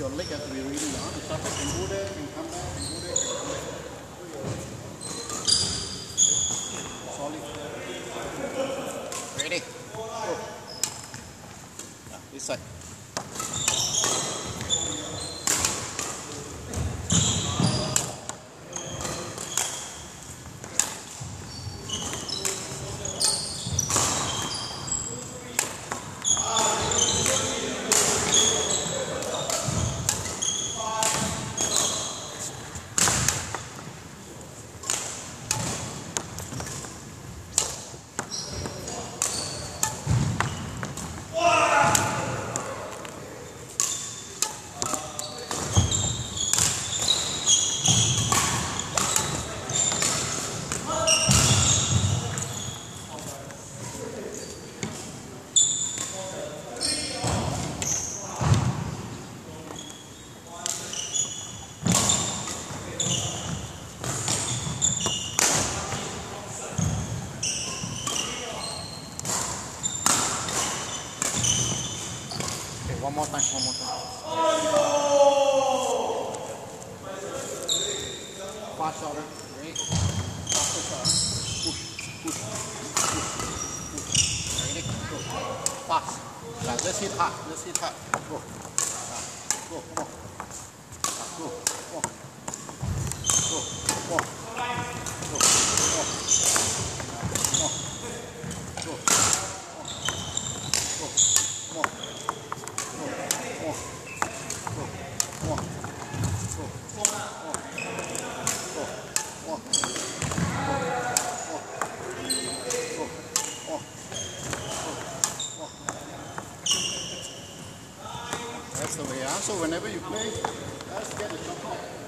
your leg has to be really on. The surface can go there, can come down, can go there, can come back. Solid. Ready? Go. this side. pomotan, pomotan. Pass over. Great. Push, push, push, push. Ready? Go. Pass. Now let's hit hard. Let's hit hard. Go. Go. Go. Go. Go. Go. Go. Go. Go That's the way. So whenever you play, just get it.